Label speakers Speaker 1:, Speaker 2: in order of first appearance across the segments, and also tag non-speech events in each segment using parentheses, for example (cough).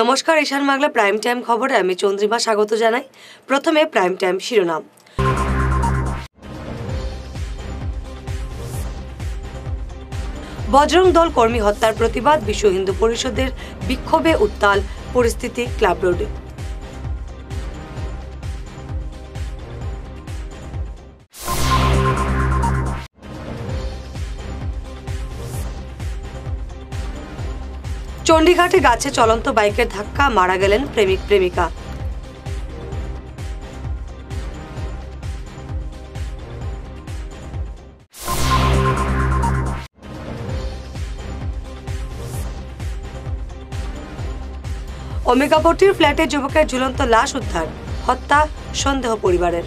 Speaker 1: নমস্কার, ঈশান মাগলা prime time খবরে আমি চন্দ্রিমা স্বাগত জানাই। প্রথমে প্রাইম টাইম শিরোনাম। বজরং দল কর্মী হত্যার প্রতিবাদ, বিশ্ব হিন্দু পরিষদের বিক্ষোভে উত্তাল পরিস্থিতি, ক্লাব রোডে চণ্ডীঘাটে গাছে চলন্ত বাইকের ধাক্কা, মারা গেলেন প্রেমিক, প্রেমিকা। অম্বিকাপট্টির ফ্ল্যাটে যুবকের ঝুলন্ত লাশ উদ্ধার, হত্যা, সন্দেহ পরিবারের।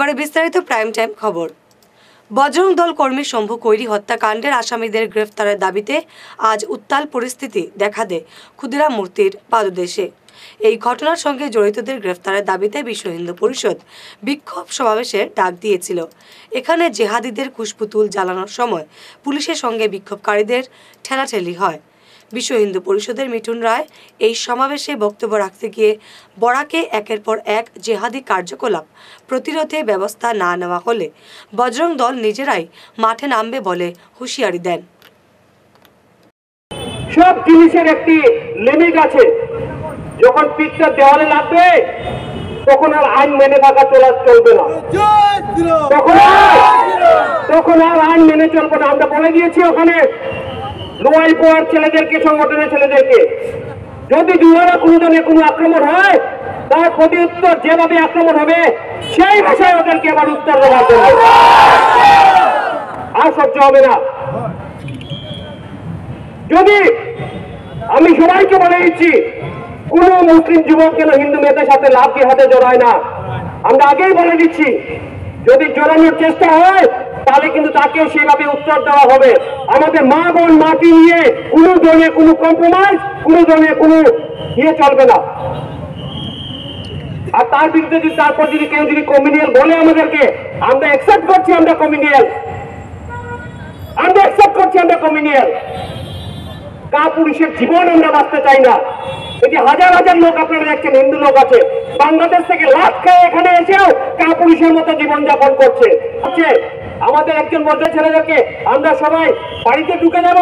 Speaker 1: এবারে বিস্তারিত প্রাইম টাইম খবর। বজরং দল কর্মী শম্ভু কৈরি হত্যাকাণ্ডের আসামিদের গ্রেফতারের দাবিতে আজ উত্তাল পরিস্থিতি দেখা দেয় ক্ষুদিরাম মূর্তির পাদদেশে। এই ঘটনার সঙ্গে জড়িতদের গ্রেফতারের দাবিতে বিশ্ব হিন্দু পরিষদ বিক্ষোভ সমাবেশের ডাক দিয়েছিল। এখানে জেহাদিদের কুশপুতুল জ্বালানোর সময় পুলিশের সঙ্গে বিক্ষোভকারীদের ঠেলাঠেলি হয়। বিশ্ব হিন্দু পরিষদের মিঠুন রায় এই সমাবেশে বক্তব্য রাখতে গিয়ে বরাকে একের পর এক জেহাদি কার্যকলাপ প্রতিরোধে ব্যবস্থা না নেওয়া হলে বজরং দল নিজেরাই মাঠে নামবে বলে হুঁশিয়ারি দেন।
Speaker 2: সব জিনিসের একটি লিমিট আছে যখন পিঠটা দেওয়ালে লাগবে তখন আর আইন মেনে থাকা চলা চলবে না। তখন আর তখন আর আইন মেনে চলবে না। আমরা বলে দিয়েছি ওখানে লোয়াই পোয়ার ছেলেদেরকে, সংগঠনের ছেলেদেরকে। যদি দুয়ারা কোনো জনে কোনো আক্রমণ হয় তার প্রতি উত্তর যেভাবে আক্রমণ হবে, সেই ভাষায় ওদেরকে আবার উত্তর দেওয়ার জন্য। আর সহ্য হবে না। যদি আমি সবাইকে বলে দিচ্ছি, কোন মুসলিম যুবক কেন হিন্দু মেয়েদের সাথে লাভ হাতে জড়ায় না, আমরা আগেই বলে দিচ্ছি, যদি জড়ানোর চেষ্টা হয় তাহলে কিন্তু তাকেও সেভাবে উত্তর দেওয়া হবে। আমাদের মা বোন মাটি নিয়ে কোনো ধরনের কোনো কম্প্রোমাইজ কোনো ধরনের কোনো ইয়ে চলবে না। আর তার বিরুদ্ধে যদি তারপর যদি কেউ যদি কমিউনিয়াল বলে আমাদেরকে, আমরা অ্যাকসেপ্ট করছি আমরা কমিউনিয়াল আমরা অ্যাকসেপ্ট করছি আমরা কমিউনিয়াল কা পুরুষের জীবন আমরা বাঁচতে চাই না। যে হাজার হাজার লোক আপনারা দেখছেন, হিন্দু লোক আছে, বাংলাদেশ থেকে লাখ খেয়ে এখানে এসেও কা পুরুষের মতো জীবন যাপন করছে। হচ্ছে আমাদের একজন বলতে ছেলেদেরকে আমরা সবাই বাড়িতে ঢুকে যাব।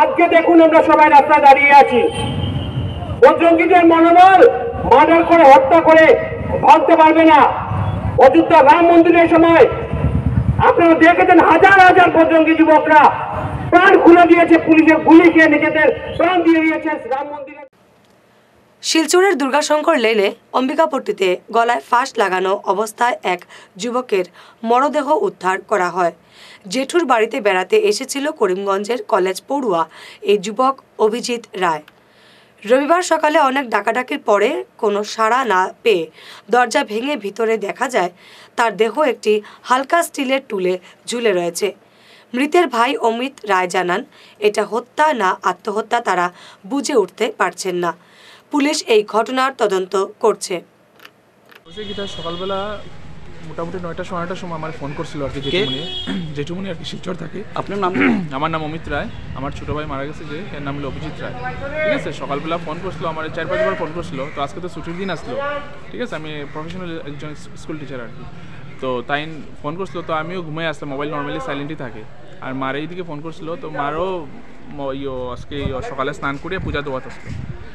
Speaker 2: আজকে দেখুন আমরা সবাই রাস্তায় দাঁড়িয়ে আছি। বজরঙ্গীদের মনোবল মার্ডার করে, হত্যা করে ভাঙতে পারবে না। অযোধ্যা রাম মন্দিরের সময় আপনারা দেখেছেন হাজার হাজার বজরঙ্গী যুবকরা প্রাণ খুলে দিয়েছে পুলিশের গুলি খেয়ে নিজেদের প্রাণ দিয়ে দিয়েছে রাম মন্দিরে।
Speaker 1: শিলচরের দুর্গাশঙ্কর লেনে অম্বিকাপট্টিতে গলায় ফাঁস লাগানো অবস্থায় এক যুবকের মরদেহ উদ্ধার করা হয়। জেঠুর বাড়িতে বেড়াতে এসেছিল করিমগঞ্জের কলেজ পড়ুয়া এই যুবক অভিজিৎ রায়। রবিবার সকালে অনেক ডাকাডাকির পরে কোনো সাড়া না পেয়ে দরজা ভেঙে ভিতরে দেখা যায়, তার দেহ একটি হালকা স্টিলের টুলে ঝুলে রয়েছে। মৃতের ভাই অমিত রায় জানান, এটা হত্যা না আত্মহত্যা তারা বুঝে উঠতে পারছেন না। পুলিশ এই ঘটনার তদন্ত করছে।
Speaker 3: সকালবেলা মোটামুটি নয়টা সময় নয়টার সময় আমার ফোন করছিল আর কি জেঠুমনি জেঠুমনি আর কি শিলচর থাকে।
Speaker 4: আপনার নাম (clears throat)
Speaker 3: আমার নাম অমিত রায়। আমার ছোটো ভাই মারা গেছে যে এর নাম হলো অভিজিৎ রায়। ঠিক আছে? সকালবেলা ফোন করছিল আমার চার পাঁচবার ফোন করছিল। তো আজকে তো ছুটির দিন আসলো। ঠিক আছে? আমি প্রফেশনাল একজন স্কুল টিচার আর কি। তো তাই ফোন করছিল তো আমিও ঘুমাই আসলাম। মোবাইল নর্মালি সাইলেন্টই থাকে। আর মার এইদিকে ফোন করছিল তো মারও ইয়ো আজকে সকালে স্নান করে পূজা দেওয়াত আসলো।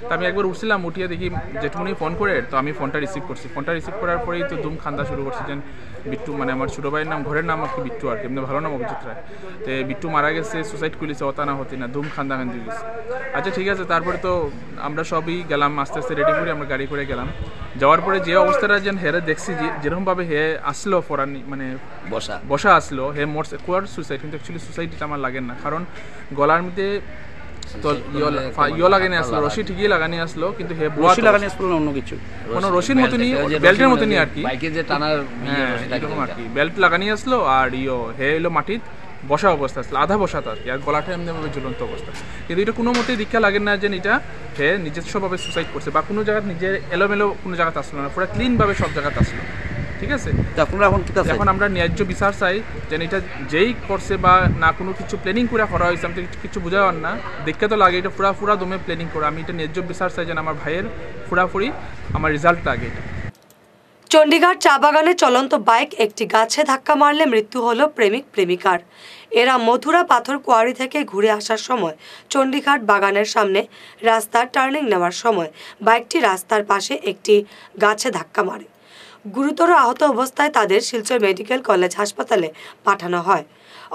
Speaker 3: তো আমি একবার উঠছিলাম উঠিয়ে দেখি জেঠমনি ফোন করে তো আমি ফোনটা রিসিভ করছি। ফোনটা রিসিভ করার পরেই তো দুম খান্দা শুরু করছি যে বিট্টু মানে আমার ছোটো ভাইয়ের নাম ঘরের নাম আর কি বিট্টু আর কি এমনি ভালো নাম অভিজিৎ রায়। তো বিট্টু মারা গেছে সুসাইড করেছে অতা না হতে না ধুম খান্দা খান্দি গেছে আচ্ছা ঠিক আছে তারপরে তো আমরা সবই গেলাম আস্তে আস্তে রেডি করে আমরা গাড়ি করে গেলাম। যাওয়ার পরে যে অবস্থাটা যেন হেরে দেখছি যে যেরকমভাবে হে আসলো ফরানি মানে
Speaker 4: বসা।
Speaker 3: বসা আসলো হে মোর কোয়ার সুসাইড কিন্তু অ্যাকচুয়ালি সুসাইডটা আমার লাগে না। কারণ গলার মধ্যে তো ইয়ো লাগানি আসলো রশি ঠিকই লাগানি আসলো কিন্তু হে
Speaker 4: রশি লাগানি আসলো না অন্য কিছু।
Speaker 3: কোনো রশির মতনই বেল্টের মতনই
Speaker 4: মানে
Speaker 3: আর কি।
Speaker 4: বাইকে যে টানার ইয়ে
Speaker 3: হ্যাঁ এরকম আর কি। বেল্ট লাগানি আসলো আর ইয়ো হে এলো মাটিত বসা অবস্থা আসলো আধা বসা তো আর কি আর গলাটা এমনিভাবে ঝুলন্ত অবস্থা। কিন্তু এটা কোনো মতেই দীক্ষা লাগে না যে এটা হে নিজস্বভাবে সুসাইড করছে বা কোনো জায়গায় নিজের এলোমেলো কোনো জায়গাতে আসলো না পুরো ক্লিনভাবে সব জায়গাতে আসলো। ঠিক আছে?
Speaker 4: আপনারা এখন
Speaker 3: আমরা ন্যায্য বিচার চাই যে এটা যেই করছে বা না কোনো কিছু প্ল্যানিং করে করা হয়েছে আমি কিছু- কিছু বোঝা না। দেখতে তো লাগে এটা পুরা পুরা দমে প্ল্যানিং করা। আমি এটা ন্যায্য বিচার চাই যেন আমার ভাইয়ের পুরাপুরি আমার রেজাল্ট আগে। এটা
Speaker 1: চণ্ডীগড় চা বাগানে চলন্ত বাইক একটি গাছে ধাক্কা মারলে মৃত্যু হলো প্রেমিক প্রেমিকার। এরা মথুরা পাথর কোয়ারি থেকে ঘুরে আসার সময় চণ্ডীঘাট বাগানের সামনে রাস্তার টার্নিং নেওয়ার সময় বাইকটি রাস্তার পাশে একটি গাছে ধাক্কা মারে। গুরুতর আহত অবস্থায় তাদের শিলচর মেডিকেল কলেজ হাসপাতালে পাঠানো হয়।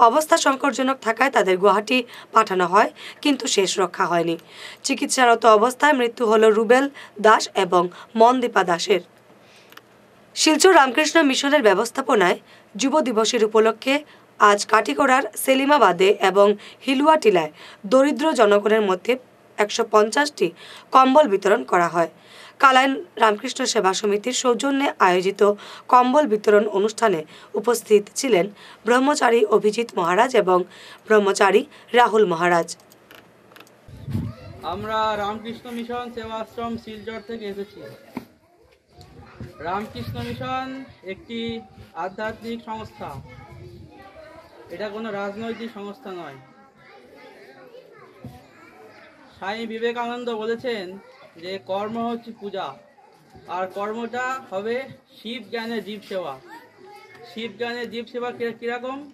Speaker 1: অবস্থা সংকটজনক থাকায় তাদের গুয়াহাটি পাঠানো হয়, কিন্তু শেষ রক্ষা হয়নি। চিকিৎসারত অবস্থায় মৃত্যু হল রুবেল দাস এবং মনদীপা দাসের। শিলচর রামকৃষ্ণ মিশনের ব্যবস্থাপনায় যুব দিবসের উপলক্ষে আজ কাটিগড়ার সেলিমাবাদে এবং হিলুয়া টিলায় দরিদ্র জনগণের মধ্যে একশো পঞ্চাশটি কম্বল বিতরণ করা হয়। কালাইন রামকৃষ্ণ সেবা সমিতির সৌজন্যে আয়োজিত কম্বল বিতরণ অনুষ্ঠানে উপস্থিত ছিলেন ব্রহ্মচারী অভিজিৎ মহারাজ এবং ব্রহ্মচারী রাহুল মহারাজ।
Speaker 5: আমরা রামকৃষ্ণ মিশন সেবাশ্রম শিলচর থেকে এসেছি। রামকৃষ্ণ মিশন একটি আধ্যাত্মিক সংস্থা। এটা কোনো রাজনৈতিক সংস্থা নয়। স্বামী বিবেকানন্দ বলেছেন যে কর্ম হচ্ছে পূজা। আর কর্মটা হবে শিব জ্ঞানে জীব সেবা। শিব জ্ঞানে জীব সেবা কীরকম?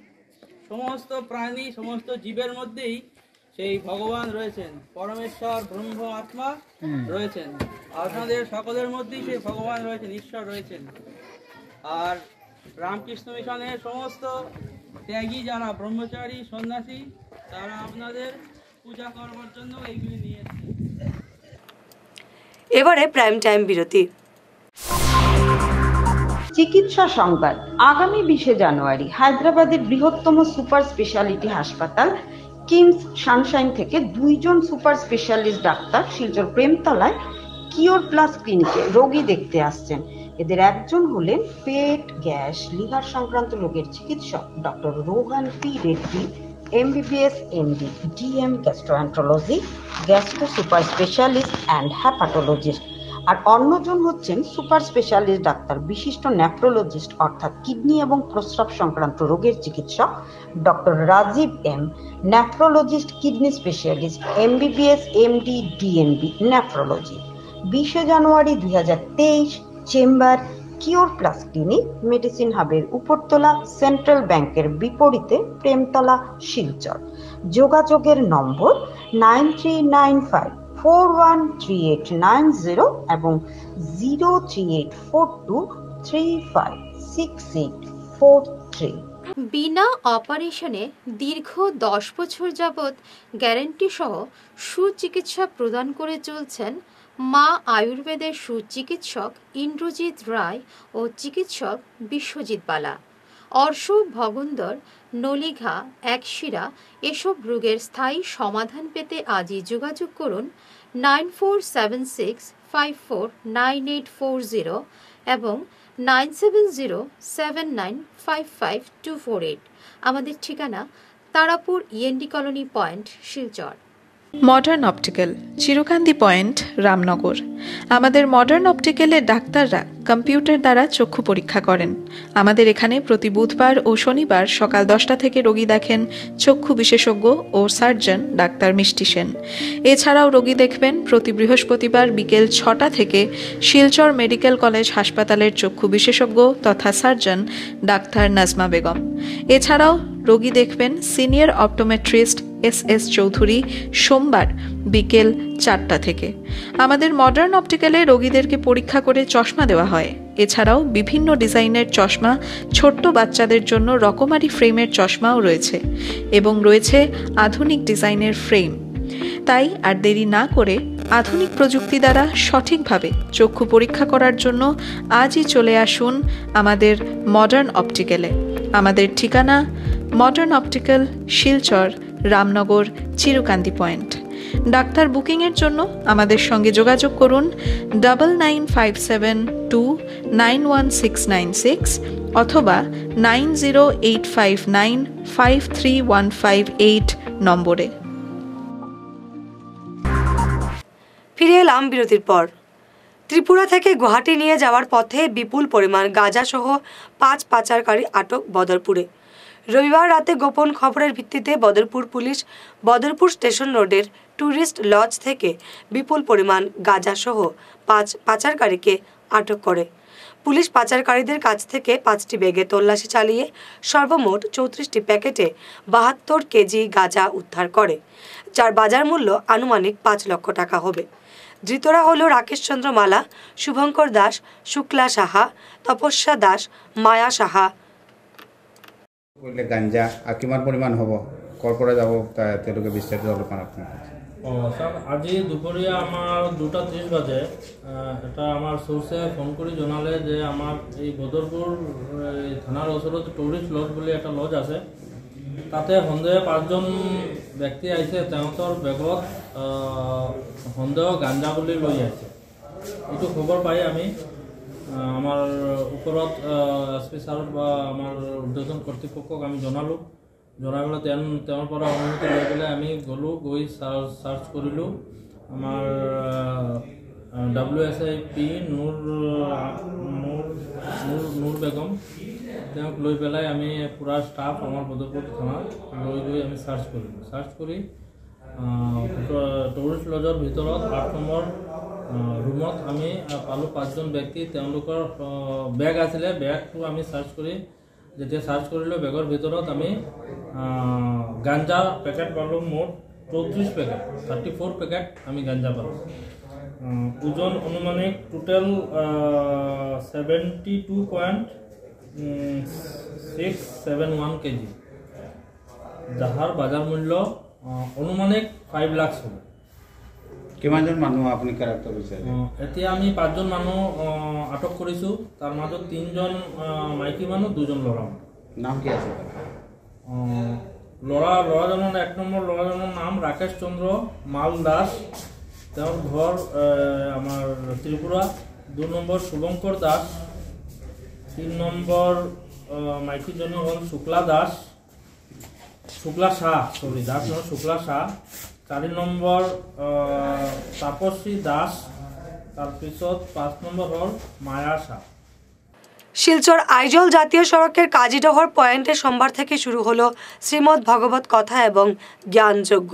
Speaker 5: সমস্ত প্রাণী সমস্ত জীবের মধ্যেই সেই ভগবান রয়েছেন। পরমেশ্বর ব্রহ্ম আত্মা রয়েছেন। আপনাদের সকলের মধ্যেই সেই ভগবান রয়েছেন ঈশ্বর রয়েছেন। আর রামকৃষ্ণ মিশনের সমস্ত ত্যাগী যারা ব্রহ্মচারী সন্ন্যাসী তারা আপনাদের পূজা করবার জন্য এইগুলি নিয়ে এসেছেন।
Speaker 1: এবারে প্রাইম টাইম বিরতি।
Speaker 6: চিকিৎসা সংবাদ। আগামী বিশে জানুয়ারি হায়দ্রাবাদের বৃহত্তম সুপার স্পেশালিটি হাসপাতাল কিমস সানশাইন থেকে দুইজন সুপার স্পেশালিস্ট ডাক্তার শিলচর প্রেমতলায় কিওর প্লাস ক্লিনিকে রোগী দেখতে আসছেন। এদের একজন হলেন পেট, গ্যাস, লিভার সংক্রান্ত রোগের চিকিৎসক doctor Rohan P Reddy. MBBS MD DM gastroenterology gastro super specialist and hepatologist আর অন্যজন হচ্ছেন সুপার স্পেশালিস্ট ডাক্তার, বিশিষ্ট নেফ্রোলজিস্ট অর্থাৎ কিডনি এবং প্রস্রাব সংক্রান্ত রোগের চিকিৎসক, doctor Rajeev M nephrologist kidney specialist MBBS MD DNB nephrology বিশে জানুয়ারি দুই হাজার তেইশ, chamber Cure Plus clinic medicine হাবের উপরতলা সেন্ট্রাল ব্যাংকের বিপরীতে প্রেমতলা, শিলচর। যোগাযোগের number nine three nine five four one three eight nine zero এবং zero three eight four two three five six eight four three.
Speaker 7: বিনা অপারেশনে দীর্ঘ দশ বছর যাবৎ গ্যারেন্টি সহ সুচিকিৎসা প্রদান করে চলছেন মা আয়ুর্বেদের সুচিকিৎসক ইন্দ্রজিৎ রায় ও চিকিৎসক বিশ্বজিৎ বালা। অর্শ, ভগন্দর, নলিঘা, একশিরা এসব রোগের স্থায়ী সমাধান পেতে আজই যোগাযোগ করুন nine four seven six five four nine eight four zero এবং nine seven zero seven nine five five two four eight. আমাদের ঠিকানা Tarapur E N D colony point, Silchar.
Speaker 8: Modern optical Chirkandi point Ramnagar আমাদের modern অপটিক্যালের ডাক্তাররা computer দ্বারা চক্ষু পরীক্ষা করেন। আমাদের এখানে প্রতি বুধবার ও শনিবার সকাল দশটা থেকে রোগী দেখেন চক্ষু বিশেষজ্ঞ ও সার্জন ডাক্তার মিষ্টি সেন। এছাড়াও রোগী দেখবেন প্রতি বৃহস্পতিবার বিকেল ছটা থেকে শিলচর মেডিকেল কলেজ হাসপাতালের চক্ষু বিশেষজ্ঞ তথা সার্জন ডাক্তার নাজমা বেগম। এছাড়াও রোগী দেখবেন senior optometrist S S Chowdhury সোমবার বিকেল চারটা থেকে। আমাদের মডার্ন অপটিক্যালে রোগীদেরকে পরীক্ষা করে চশমা দেওয়া হয়। এছাড়াও বিভিন্ন ডিজাইনের চশমা, ছোট্ট বাচ্চাদের জন্য রকমারি ফ্রেমের চশমাও রয়েছে এবং রয়েছে আধুনিক ডিজাইনের ফ্রেম। তাই আর দেরি না করে আধুনিক প্রযুক্তি দ্বারা সঠিকভাবে চক্ষু পরীক্ষা করার জন্য আজই চলে আসুন আমাদের মডার্ন অপটিক্যালে আমাদের ঠিকানা modern optical Silchar, Ramnagar, Chirkandi point doctor বুকিংয়ের জন্য আমাদের সঙ্গে যোগাযোগ করুন double nine five seven two nine one six nine six অথবা nine zero eight five nine five three one five eight নম্বরে।
Speaker 1: ফিরে এলাম বিরতির পর। ত্রিপুরা থেকে গুয়াহাটি নিয়ে যাওয়ার পথে বিপুল পরিমাণ গাঁজা সহ পাঁচ পাচারকারী আটক বদরপুরে। রবিবার রাতে গোপন খবরের ভিত্তিতে বদরপুর পুলিশ বদরপুর স্টেশন রোডের ট্যুরিস্ট লজ থেকে বিপুল পরিমাণ গাঁজা সহ পাঁচ পাচারকারীকে আটক করে। পুলিশ পাচারকারীদের কাছ থেকে পাঁচটি ব্যাগে তল্লাশি চালিয়ে সর্বমোট চৌত্রিশটি প্যাকেটে বাহাত্তর কেজি গাঁজা উদ্ধার করে, যার বাজার মূল্য আনুমানিক পাঁচ লক্ষ টাকা হবে। ধৃতরা হল রাকেশ চন্দ্র মালা, শুভঙ্কর দাস, শুক্লা সাহা, তপস্যা দাস, মায়া সাহা।
Speaker 9: গাঞ্জা আৰু কিমান পৰিমাণ হ'ব? ক'ৰ পৰা যাব, তা- তেওঁলোকে বিস্তাৰিত অলপমান আপোনাৰ
Speaker 10: আজি দুপৰীয়া আমাৰ দুটা ত্ৰিছ বাজে। এটা আমাৰ চ'ৰ্চে ফোন কৰি জনালে যে আমাৰ এই বদৰপুৰ থানাৰ ওচৰত টুৰিষ্ট লজ বুলি এটা লজ আছে। তাতে সন্দেহ পাঁচজন ব্যক্তি আহিছে তেওঁলোকৰ বেগত সন্দেহ গাঞ্জা বুলি লৈ আহিছে। এইটো খবৰ পাই আমি আমাৰ ওপৰত এছ পি ছাৰ বা আমাৰ উদ্যোগন কৰ্তৃপক্ষক আমি জনালোঁ। জনাই পেলাই তেওঁ তেওঁৰ পৰা অনুমতি লৈ পেলাই আমি গ'লোঁ গৈ চাৰ্চ চাৰ্চ কৰিলোঁ। আমাৰ W S I P Noor Noor Noor Noor Begum তেওঁক লৈ পেলাই আমি পূৰা ষ্টাফ আমাৰ বদৰপুৰ থানাত লৈ গৈ আমি চাৰ্চ কৰিলোঁ। চাৰ্চ কৰি টুৰিষ্ট লজৰ ভিতৰত আহ, ৰুমত আমি পালোঁ পাঁচজন ব্যক্তি। তেওঁলোকৰ বেগ আছিলে বেগটো আমি চাৰ্চ কৰি যেতিয়া চাৰ্চ কৰিলোঁ বেগৰ ভিতৰত আমি গাঞ্জা পেকেট পালোঁ মুঠ চৌত্ৰিছ পেকেট থাৰ্টি ফ'ৰ পেকেট আমি গাঞ্জা পালোঁ। ওজন অনুমানিক total seventy two point six seven one kg. যাহাৰ বজাৰ মূল্য অনুমানিক ফাইভ লাখছ হ'ব।
Speaker 9: কিমানজন মানুহ আপুনি কেৰেক্টাৰ বিচাৰে?
Speaker 10: অ, এতিয়া আমি পাঁচজন মানুহ আটক কৰিছোঁ। তাৰ মাজত তিনিজন মাইকী মানুহ দুজন ল'ৰা
Speaker 9: নাম কি আছে?
Speaker 10: ল'ৰা ল'ৰাজনৰ এক নম্বৰ ল'ৰাজনৰ নাম ৰাকেশ চন্দ্ৰ মাল দাস। তেওঁৰ ঘৰ আমাৰ ত্ৰিপুৰা। দুই নম্বৰ শুভঙ্কৰ দাস। তিন নম্বৰ মাইকীজনী হ'ল শুক্লা দাস। শুক্লা শাহ চৰি দাস নহয় শুক্লা শাহ। চাৰি নম্বৰ অ, তাপসী দাস তাৰপিছত পাঁচ নম্বৰ হ'ল মায়া শাহ।
Speaker 1: শিলচর আইজল জাতীয় সড়কের কাজীডহর পয়েন্টে সোমবার থেকে শুরু হলো শ্রীমদ্ ভগবত কথা এবং জ্ঞানযজ্ঞ।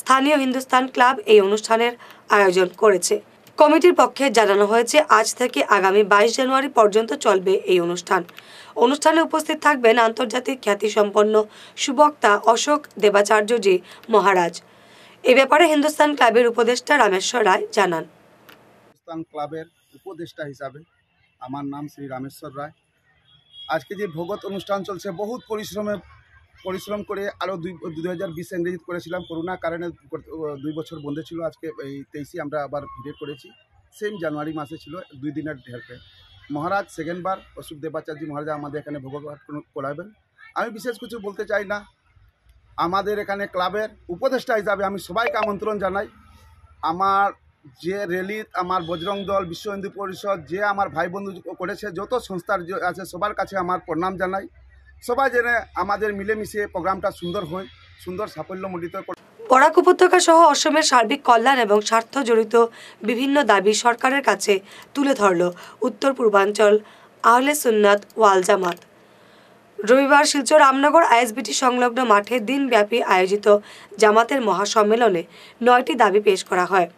Speaker 1: স্থানীয় হিন্দুস্তান ক্লাব এই অনুষ্ঠানের আয়োজন করেছে। কমিটির পক্ষে জানানো হয়েছে আজ থেকে আগামী বাইশ জানুয়ারি পর্যন্ত চলবে এই অনুষ্ঠান। অনুষ্ঠানে উপস্থিত থাকবেন আন্তর্জাতিক খ্যাতিসম্পন্ন সুবক্তা অশোক দেবাচার্যজি মহারাজ। এ ব্যাপারে হিন্দুস্তান ক্লাবের উপদেষ্টা রামেশ্বর রায় জানান।
Speaker 11: হিন্দুস্তান ক্লাবের উপদেষ্টা হিসাবে আমার নাম শ্রী রামেশ্বর রায়। আজকে যে ভগত অনুষ্ঠান চলছে, বহুত পরিশ্রমে, পরিশ্রম করে আরও দুই দু হাজার বিশ ইংরেজিত করেছিলাম। করোনা কারণে দুই বছর বন্ধে ছিল আজকে, এই তেইশে আমরা আবার ভিড়ে করেছি সেম জানুয়ারি মাসে ছিল দুই দিনের ঢেরকে মহারাজ সেকেন্ডবার অশোক দেবাচার্য মহারাজ আমাদের এখানে ভগবান করাবেন। আমি বিশেষ কিছু বলতে চাই না। আমাদের এখানে ক্লাবের উপদেষ্টা হিসাবে আমি সবাইকে আমন্ত্রণ জানাই। আমার যে র্যালি আমার বজরং দল, বিশ্ব হিন্দু পরিষদ, যে আমার ভাই বন্ধু করেছে, যত সংস্থার আছে, সবার কাছে আমার প্রণাম জানাই। সবাই জেনে আমাদের মিলেমিশে প্রোগ্রামটা সুন্দর হয়, সুন্দর সাফল্যমণ্ডিত
Speaker 1: বরাক উপত্যকা সহ অসমের সার্বিক কল্যাণ এবং স্বার্থ জড়িত বিভিন্ন দাবি সরকারের কাছে তুলে ধরল উত্তর পূর্বাঞ্চল আহলে সুন্নাত ওয়াল জামাত। রবিবার শিলচর রামনগর আইএসবিটি সংলগ্ন মাঠে দিনব্যাপী আয়োজিত জামাতের মহাসম্মেলনে নয়টি দাবি পেশ করা হয়।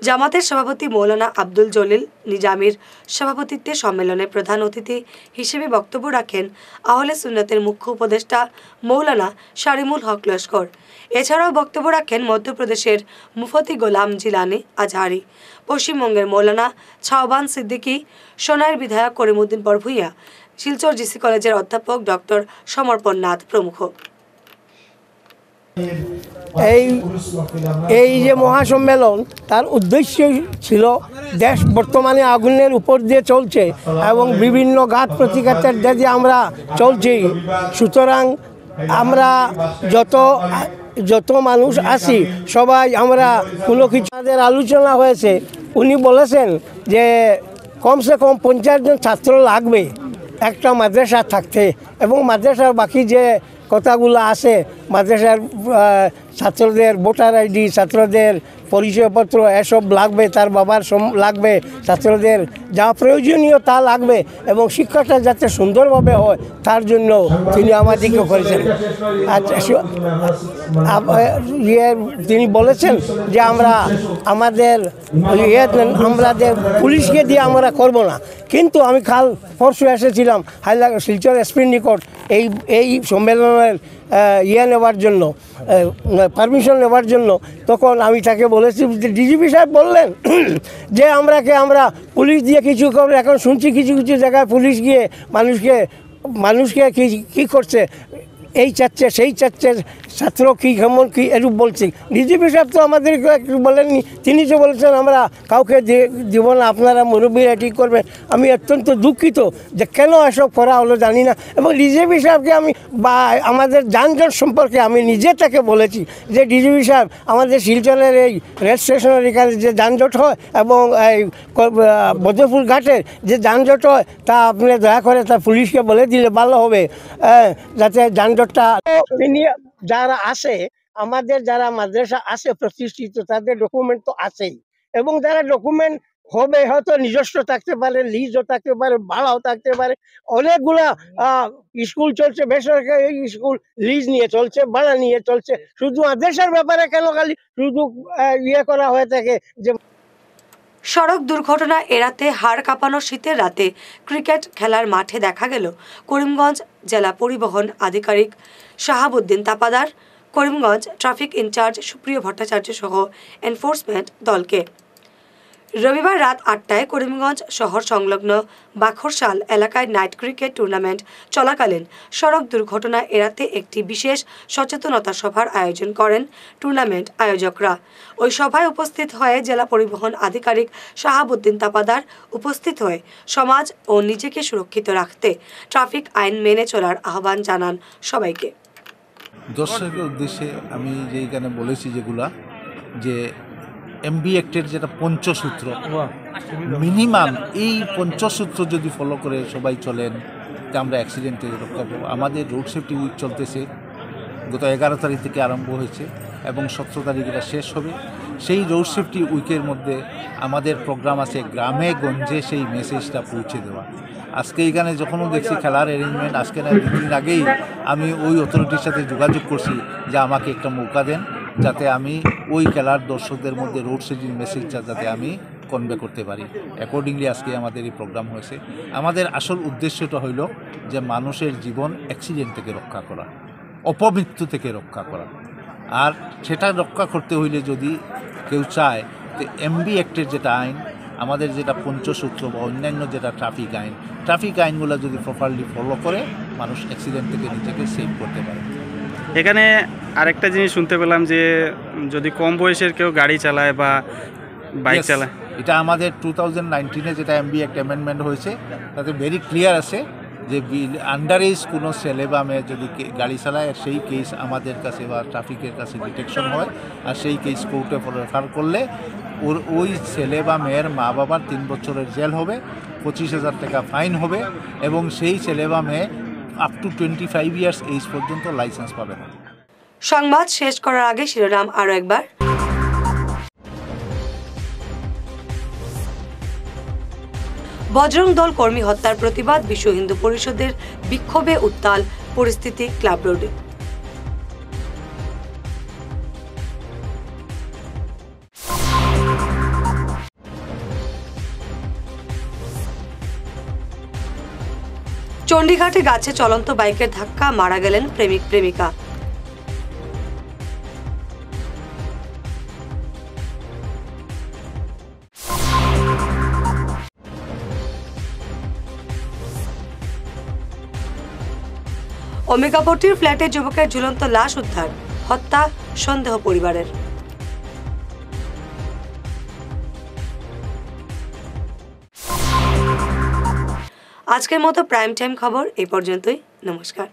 Speaker 1: জামাতের সভাপতি মৌলানা আব্দুল জলিল নিজামির সভাপতিত্বে সম্মেলনে প্রধান অতিথি হিসেবে বক্তব্য রাখেন আহলে সুন্নতের মুখ্য উপদেষ্টা মৌলানা শারিমুল হক লস্কর। এছাড়াও বক্তব্য রাখেন মধ্যপ্রদেশের মুফতি গোলাম জিলানি আজহারি, পশ্চিমবঙ্গের মৌলানা ছাওবান সিদ্দিকী, সোনাইয়ের বিধায়ক করিমুদ্দিন বরভুইয়া শিলচর জিসি কলেজের অধ্যাপক ডক্টর সমর্পণ নাথ প্রমুখ।
Speaker 12: এই এই যে মহাসম্মেলন, তার উদ্দেশ্য ছিল দেশ বর্তমানে আগুনের উপর দিয়ে চলছে এবং বিভিন্ন ঘাত প্রতিঘাতের দিয়ে আমরা চলছি। সুতরাং আমরা যত যত মানুষ আছি, সবাই আমরা কোনো কিছু আমাদের আলোচনা হয়েছে। উনি বলেছেন যে কমসে কম পঞ্চাশ জন ছাত্র লাগবে। একটা মাদ্রাসা থাকতে এবং মাদ্রাসার বাকি যে কথাগুলো আছে মাদ্রাসার ছাত্রদের ভোটার আইডি ছাত্রদের পরিচয়পত্র এসব লাগবে, তার বাবার লাগবে, ছাত্রদের যা প্রয়োজনীয় তা লাগবে এবং শিক্ষাটা যাতে সুন্দরভাবে হয়, তার জন্য তিনি আমাদেরকে করেছেন। আচ্ছা ইয়ে তিনি বলেছেন যে আমরা আমাদের ইয়ে আমাদের পুলিশকে দিয়ে আমরা করব না। কিন্তু আমি কাল পরশু এসেছিলাম হাইলা, শিলচর এসপি নিকট এই এই সম্মেলনের ইয়ে নেওয়ার জন্য পারমিশন নেওয়ার জন্য তখন আমি তাকে বলেছি ডিজিপি সাহেব বললেন, (clears throat) যে আমরাকে আমরা পুলিশ দিয়ে কিছু করব এখন শুনছি কিছু কিছু জায়গায় পুলিশ গিয়ে মানুষকে মানুষকে কি, কী করছে? এই চাচ্ছে, সেই চাচ্ছে, ছাত্র কী কেমন কী, এরূপ বলছি। ডিজিপি সাহেব তো আমাদেরকে বলেননি। তিনি তো বলেছেন, আমরা কাউকে দিব না, আপনারা মুরব্বীরা ঠিক করবেন। আমি অত্যন্ত দুঃখিত যে কেন এসব করা হলো জানি না। এবং ডিজিপি সাহেবকে আমি বা, আমাদের যানজট সম্পর্কে আমি নিজে তাকে বলেছি যে ডিজিপি সাহেব, আমাদের শিলচরের এই রেল স্টেশনের এখানে যে যানজট হয় এবং এই বদ্রপুর ঘাটের যে যানজট হয়, তা আপনি দয়া করে তা পুলিশকে বলে দিলে ভালো হবে। যাতে যানজটটা তিনি যারা আসে, আমাদের যারা মাদ্রাসা আছে প্রতিষ্ঠিত, তাদের ডকুমেন্ট তো আছেই। এবং যারা ডকুমেন্ট হবে, হয়তো নিজস্ব থাকতে পারে লিজও থাকতে পারে, ভাড়াও থাকতে পারে, অনেকগুলা স্কুল চলছে, বেসরকারি স্কুল লিজ নিয়ে চলছে, ভাড়া নিয়ে চলছে। শুধু মাদ্রাসার ব্যাপারে কেন খালি শুধু ইয়ে করা হয়ে থাকে যে
Speaker 1: সড়ক দুর্ঘটনা এড়াতে হাড় কাঁপানো শীতের রাতে ক্রিকেট খেলার মাঠে দেখা গেল করিমগঞ্জ জেলা পরিবহন আধিকারিক শাহাবুদ্দিন তাপাদার। করিমগঞ্জ ট্রাফিক ইনচার্জ সুপ্রিয় ভট্টাচার্য সহ এনফোর্সমেন্ট দলকে রবিবার রাত আটটায় করিমগঞ্জ শহর সংলগ্ন বাখরশাল এলাকায় নাইট ক্রিকেট টুর্নামেন্ট চলাকালীন সড়ক দুর্ঘটনা এড়াতে একটি বিশেষ সচেতনতা সভার আয়োজন করেন টুর্নামেন্ট আয়োজকরা। ওই সভায় উপস্থিত হয়ে জেলা পরিবহন আধিকারিক শাহাবুদ্দিন তাপাদার উপস্থিত হয়ে সমাজ ও নিজেকে সুরক্ষিত রাখতে ট্রাফিক আইন মেনে চলার আহ্বান জানান সবাইকে।
Speaker 13: দর্শকের উদ্দেশ্যে আমি বলেছি যেগুলা, যে এমবি অ্যাক্টের যেটা পঞ্চসূত্র। মিনিমাম এই পঞ্চসূত্র যদি ফলো করে সবাই চলেন তা আমরা অ্যাক্সিডেন্ট রক্ষা পাবো। আমাদের রোড সেফটি উইক চলতেছে গত এগারো তারিখ থেকে আরম্ভ হয়েছে এবং সতেরো তারিখ এটা শেষ হবে। সেই রোড সেফটি উইকের মধ্যে আমাদের প্রোগ্রাম আছে গ্রামে গঞ্জে সেই মেসেজটা পৌঁছে দেওয়া। আজকে এখানে যখনও দেখছি খেলার অ্যারেঞ্জমেন্ট আজকে না দুদিন আগেই আমি ওই অথরিটির সাথে যোগাযোগ করছি যে আমাকে একটা মৌকা দেন। যাতে আমি ওই খেলার দর্শকদের মধ্যে রোড সেফটির মেসেজটা যাতে আমি কনভে করতে পারি। অ্যাকর্ডিংলি আজকে আমাদের এই প্রোগ্রাম হয়েছে। আমাদের আসল উদ্দেশ্যটা হইল যে মানুষের জীবন অ্যাক্সিডেন্ট থেকে রক্ষা করা, অপমৃত্যু থেকে রক্ষা করা। আর সেটা রক্ষা করতে হইলে যদি কেউ চায় তো এমবি অ্যাক্টের যেটা আইন, আমাদের যেটা পঞ্চসূত্র বা অন্যান্য যেটা ট্রাফিক আইন ট্রাফিক আইনগুলো যদি প্রপারলি ফলো করে, মানুষ অ্যাক্সিডেন্ট থেকে নিজেকে সেভ করতে পারে।
Speaker 14: এখানে আরেকটা জিনিস শুনতে পেলাম যে যদি কম বয়সের কেউ গাড়ি চালায় বা বাইক চালায়।
Speaker 13: এটা আমাদের টু থাউজেন্ড নাইনটিনে যেটা এমবি একটা অ্যামেন্ডমেন্ট হয়েছে তাতে ভেরি ক্লিয়ার আছে যে আন্ডার এজ কোনো ছেলে বা মেয়ে যদি গাড়ি চালায় সেই কেস আমাদের কাছে বা ট্রাফিকের কাছে ডিটেকশন হয় আর সেই কেস কোর্টে রেফার করলে ওর ওই ছেলে বা মেয়ের মা বাবার তিন বছরের জেল হবে পঁচিশ হাজার টাকা ফাইন হবে এবং সেই ছেলে বা মেয়ে up to twenty five years age পর্যন্ত লাইসেন্স পাবে না।
Speaker 1: সংবাদ শেষ করার আগে শিরোনাম আরও একবার। বজরং দল কর্মী হত্যার প্রতিবাদ বিশ্ব হিন্দু পরিষদের বিক্ষোভে উত্তাল পরিস্থিতি ক্লাব রোডে। চণ্ডীঘাটে গাছে চলন্ত বাইকের ধাক্কা, মারা গেলেন প্রেমিক, প্রেমিকা। অম্বিকাপট্টির ফ্ল্যাটে যুবকের ঝুলন্ত লাশ উদ্ধার, হত্যা, সন্দেহ পরিবারের। আজকের মতো প্রাইম টাইম খবর এই পর্যন্তই। নমস্কার।